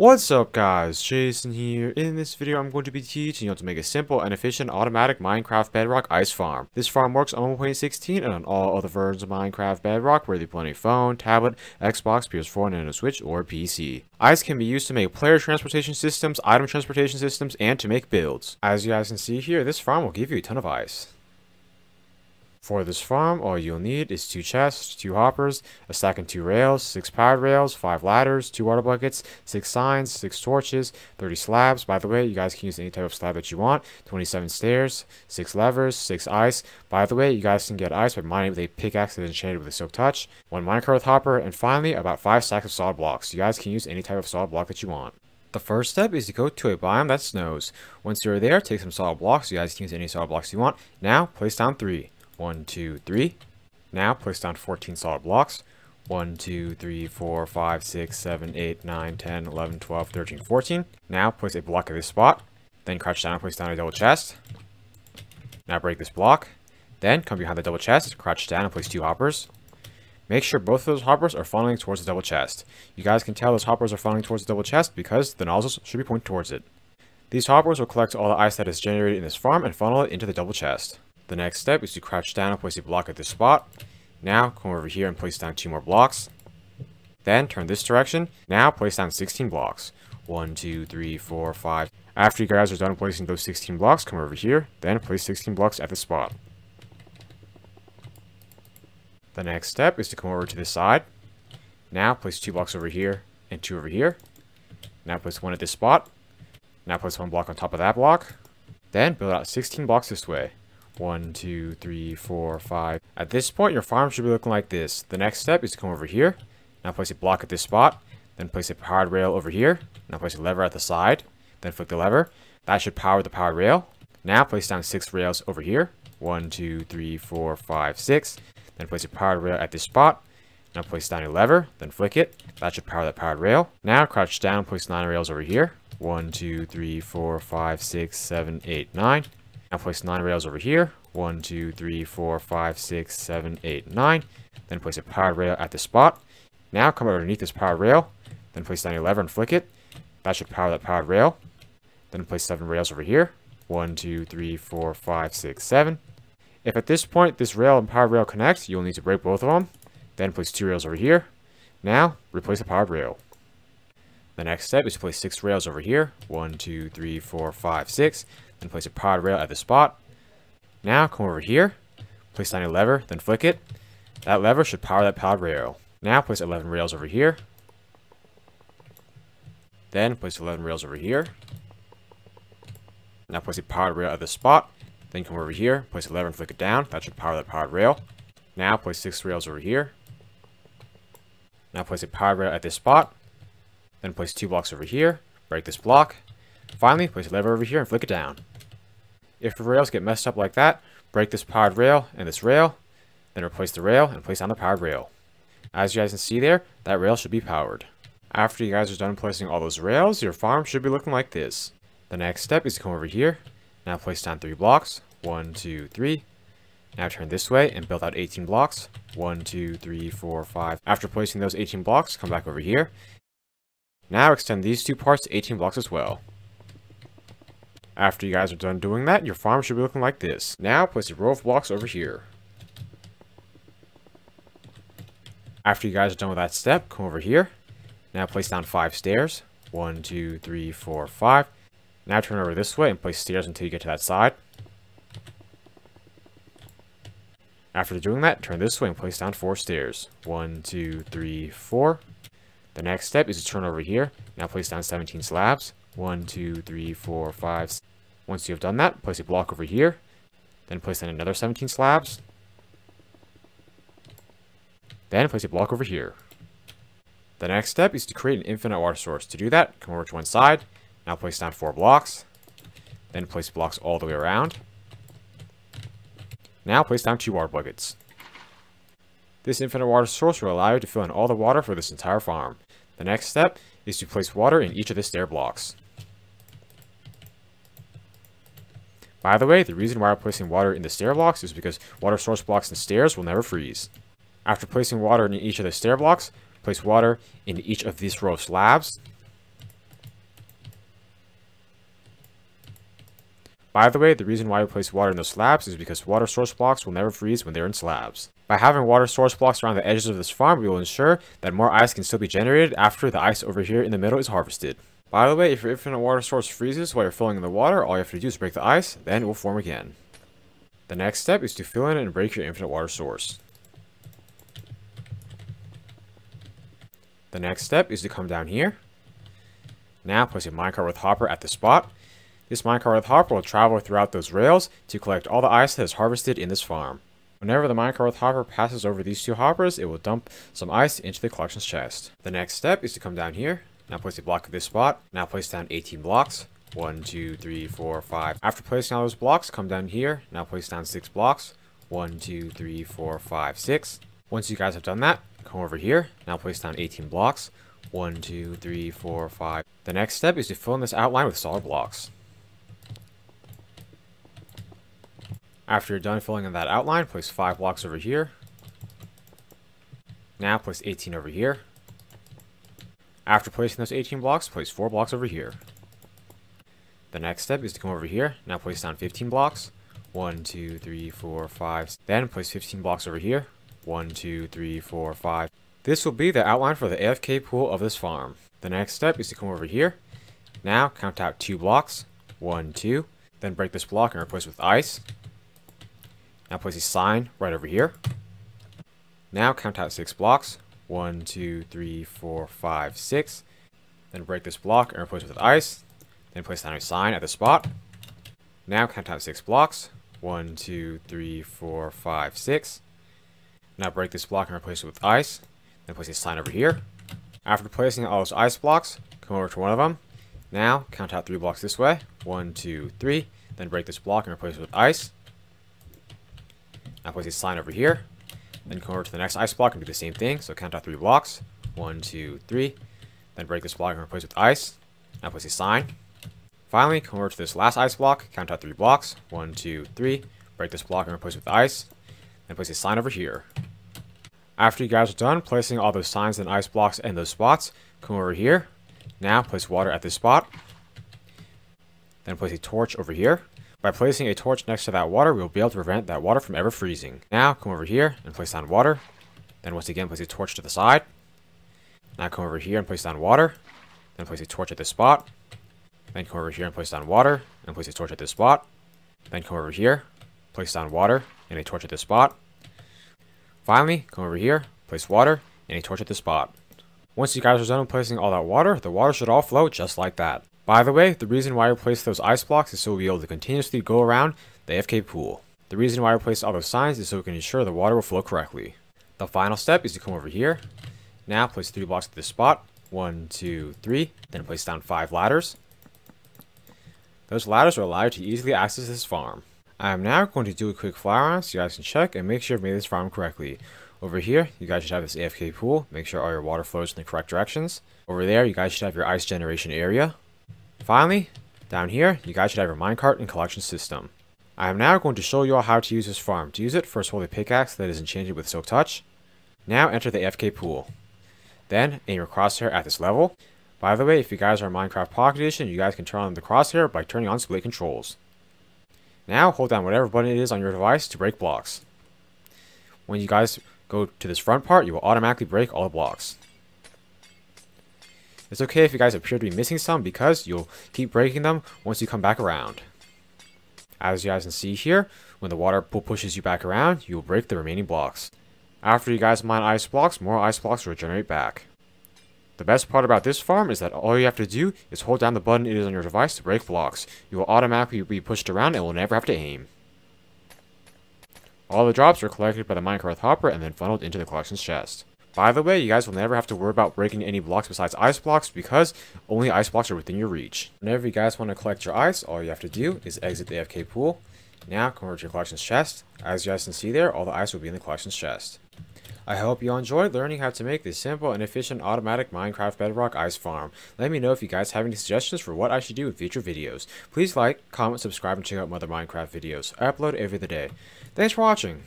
What's up guys, Jason here. In this video I'm going to be teaching you how to make a simple and efficient automatic Minecraft Bedrock ice farm. This farm works on 1.16 and on all other versions of Minecraft Bedrock whether you're playing phone, tablet, Xbox, PS4, Nintendo Switch, or PC. Ice can be used to make player transportation systems, item transportation systems, and to make builds. As you guys can see here, this farm will give you a ton of ice. For this farm, all you'll need is two chests, two hoppers, a stack and two rails, six powered rails, five ladders, two water buckets, six signs, six torches, 30 slabs. By the way, you guys can use any type of slab that you want. 27 stairs, six levers, six ice. By the way, you guys can get ice by mining with a pickaxe that is enchanted with a silk touch, one minecart hopper, and finally about five stacks of solid blocks. You guys can use any type of solid block that you want. The first step is to go to a biome that snows. Once you're there, take some solid blocks. You guys can use any solid blocks you want. Now, place down three. One, two, three. Now place down 14 solid blocks. 1, 2, 3, 4, 5, 6, 7, 8, 9, 10, 11, 12, 13, 14. Now place a block at this spot. Then crouch down and place down a double chest. Now break this block. Then come behind the double chest, crouch down and place two hoppers. Make sure both of those hoppers are funneling towards the double chest. You guys can tell those hoppers are funneling towards the double chest because the nozzles should be pointing towards it. These hoppers will collect all the ice that is generated in this farm and funnel it into the double chest. The next step is to crouch down and place a block at this spot. Now, come over here and place down two more blocks. Then, turn this direction. Now, place down 16 blocks. 1, 2, 3, 4, 5. After you guys are done placing those 16 blocks, come over here. Then, place 16 blocks at the spot. The next step is to come over to this side. Now, place two blocks over here and two over here. Now, place one at this spot. Now, place one block on top of that block. Then, build out 16 blocks this way. One, two, three, four, five. At this point, your farm should be looking like this. The next step is to come over here. Now place a block at this spot. Then place a powered rail over here. Now place a lever at the side. Then flick the lever. That should power the powered rail. Now place down six rails over here. One, two, three, four, five, six. Then place a powered rail at this spot. Now place down a lever, then flick it. That should power that powered rail. Now crouch down, place nine rails over here. One, two, three, four, five, six, seven, eight, nine. Now place 9 rails over here. 1, 2, 3, 4, 5, 6, 7, 8, 9. Then place a powered rail at the spot. Now come underneath this powered rail. Then place down a lever and flick it. That should power that powered rail. Then place 7 rails over here. 1, 2, 3, 4, 5, 6, 7. If at this point this rail and powered rail connect, you'll need to break both of them. Then place 2 rails over here. Now, replace the powered rail. The next step is to place 6 rails over here. 1, 2, 3, 4, 5, 6 and place a powered rail at the spot. Now come over here, place down a lever, then flick it. That lever should power that powered rail. Now place 11 rails over here. Then place 11 rails over here. Now place a powered rail at the spot. Then come over here, place a lever and flick it down. That should power that powered rail. Now place 6 rails over here. Now place a powered rail at this spot. Then place 2 blocks over here. Break this block. Finally, place a lever over here and flick it down. If the rails get messed up like that, break this powered rail and this rail, then replace the rail and place on the powered rail. As you guys can see there, that rail should be powered. After you guys are done placing all those rails, your farm should be looking like this. The next step is to come over here. Now place down three blocks. One, two, three. Now turn this way and build out 18 blocks. One, two, three, four, five. After placing those 18 blocks, come back over here. Now extend these two parts to 18 blocks as well. After you guys are done doing that, your farm should be looking like this. Now, place a row of blocks over here. After you guys are done with that step, come over here. Now place down five stairs. One, two, three, four, five. Now turn over this way and place stairs until you get to that side. After doing that, turn this way and place down four stairs. One, two, three, four. The next step is to turn over here. Now place down 17 slabs. One, two, three, four, five, once you have done that, place a block over here. Then place in another 17 slabs. Then place a block over here. The next step is to create an infinite water source. To do that, come over to one side. Now place down four blocks. Then place blocks all the way around. Now place down two water buckets. This infinite water source will allow you to fill in all the water for this entire farm. The next step is to place water in each of the stair blocks. By the way, the reason why we're placing water in the stair blocks is because water source blocks and stairs will never freeze. After placing water in each of the stair blocks, place water in each of these row of slabs. By the way, the reason why we place water in the slabs is because water source blocks will never freeze when they're in slabs. By having water source blocks around the edges of this farm, we will ensure that more ice can still be generated after the ice over here in the middle is harvested. By the way, if your infinite water source freezes while you're filling in the water, all you have to do is break the ice, then it will form again. The next step is to fill in and break your infinite water source. The next step is to come down here. Now place a minecart with hopper at the spot. This minecart with hopper will travel throughout those rails to collect all the ice that is harvested in this farm. Whenever the minecart with hopper passes over these two hoppers, it will dump some ice into the collections chest. The next step is to come down here. Now place a block at this spot. Now place down 18 blocks. One, two, three, four, five. After placing all those blocks, come down here. Now place down six blocks. One, two, three, four, five, six. Once you guys have done that, come over here. Now place down 18 blocks. One, two, three, four, five. The next step is to fill in this outline with solid blocks. After you're done filling in that outline, place 5 blocks over here. Now place 18 over here. After placing those 18 blocks, place 4 blocks over here. The next step is to come over here. Now place down 15 blocks. 1, 2, 3, 4, 5. Then place 15 blocks over here. 1, 2, 3, 4, 5. This will be the outline for the AFK pool of this farm. The next step is to come over here. Now count out 2 blocks. 1, 2. Then break this block and replace with ice. Now place a sign right over here. Now count out 6 blocks. 1, 2, 3, 4, 5, 6. Then break this block and replace it with ice. Then place down a sign at the spot. Now count out six blocks. One, two, three, four, five, six. Now break this block and replace it with ice. Then place a sign over here. After placing all those ice blocks, come over to one of them. Now count out three blocks this way. One, two, three. Then break this block and replace it with ice. Now place a sign over here. Then come over to the next ice block and do the same thing. So count out three blocks. One, two, three. Then break this block and replace it with ice. Now place a sign. Finally, come over to this last ice block, count out three blocks. One, two, three. Break this block and replace it with ice. Then place a sign over here. After you guys are done placing all those signs and ice blocks in those spots, come over here. Now place water at this spot. Then place a torch over here. By placing a torch next to that water, we will be able to prevent that water from ever freezing. Now come over here and place down water. Then once again place a torch to the side. Now come over here and place down water. Then place a torch at this spot. Then come over here and place down water, and place a torch at this spot. Then come over here, place down water, and a torch at this spot. Finally, come over here, place water, and a torch at this spot. Once you guys are done placing all that water, the water should all flow just like that. By the way, the reason why we place those ice blocks is so we'll be able to continuously go around the AFK pool. The reason why we place all those signs is so we can ensure the water will flow correctly. The final step is to come over here. Now place three blocks at this spot. One, two, three. Then place down five ladders. Those ladders will allow you to easily access this farm. I am now going to do a quick fly around so you guys can check and make sure I've made this farm correctly. Over here, you guys should have this AFK pool. Make sure all your water flows in the correct directions. Over there, you guys should have your ice generation area. Finally, down here, you guys should have your minecart and collection system. I am now going to show you all how to use this farm. To use it, first hold a pickaxe that is enchanted with Silk Touch. Now enter the AFK pool. Then aim your crosshair at this level. By the way, if you guys are Minecraft Pocket Edition, you guys can turn on the crosshair by turning on split controls. Now, hold down whatever button it is on your device to break blocks. When you guys go to this front part, you will automatically break all the blocks. It's okay if you guys appear to be missing some because you'll keep breaking them once you come back around. As you guys can see here, when the water pool pushes you back around, you will break the remaining blocks. After you guys mine ice blocks, more ice blocks will regenerate back. The best part about this farm is that all you have to do is hold down the button it is on your device to break blocks. You will automatically be pushed around and will never have to aim. All the drops are collected by the Minecart Hopper and then funneled into the collections chest. By the way, you guys will never have to worry about breaking any blocks besides ice blocks because only ice blocks are within your reach. Whenever you guys want to collect your ice, all you have to do is exit the AFK pool. Now to your collections chest. As you guys can see there, all the ice will be in the collections chest. I hope you enjoyed learning how to make this simple and efficient automatic Minecraft Bedrock Ice Farm. Let me know if you guys have any suggestions for what I should do in future videos. Please like, comment, subscribe, and check out my other Minecraft videos. I upload every other day. Thanks for watching.